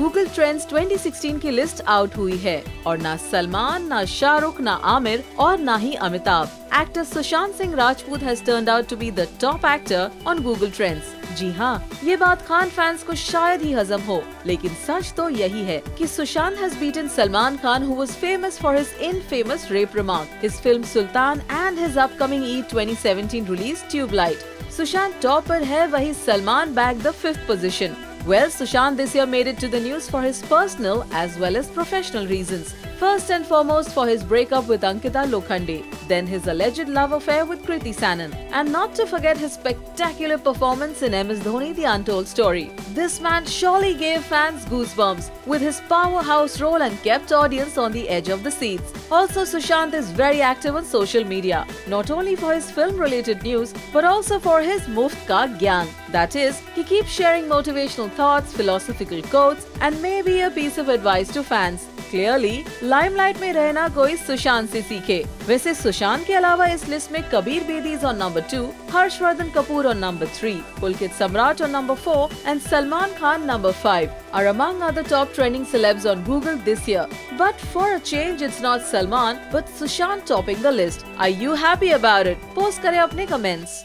Google trends 2016 की list out हुई है और ना सलमान, ना शाहरुख, ना आमिर और ना ही Amitabh. Actor Sushant Singh Rajput has turned out to be the top actor on Google trends जी हाँ ये बात खान फैंस को शायद ही हजम हो, लेकिन सच तो यही है कि Sushant has beaten Salman Khan who was famous for his infamous rape remark his film Sultan and his upcoming E 2017 release Tubelight Sushant top पर है, वही Salman back the fifth position Well, Sushant this year made it to the news for his personal as well as professional reasons. First and foremost for his breakup with Ankita Lokhande, then his alleged love affair with Kriti Sanan, and not to forget his spectacular performance in MS Dhoni The Untold Story. This man surely gave fans goosebumps with his powerhouse role and kept audience on the edge of the seats. Also, Sushant is very active on social media, not only for his film-related news, but also for his Muft Ka Gyan. That is, he keeps sharing motivational thoughts, philosophical quotes, and maybe a piece of advice to fans. Clearly limelight में रहना कोई सुशांत से सीखे। वैसे सुशांत के अलावा इस list में कबीर बेदीज और नंबर टू हर्षवर्धन कपूर और नंबर थ्री पुलकित सम्राट और number four and Salman Khan number five are among other top trending celebs on Google this year but for a change it's not Salman but Sushant topping the list I you happy about it post करे अपने comments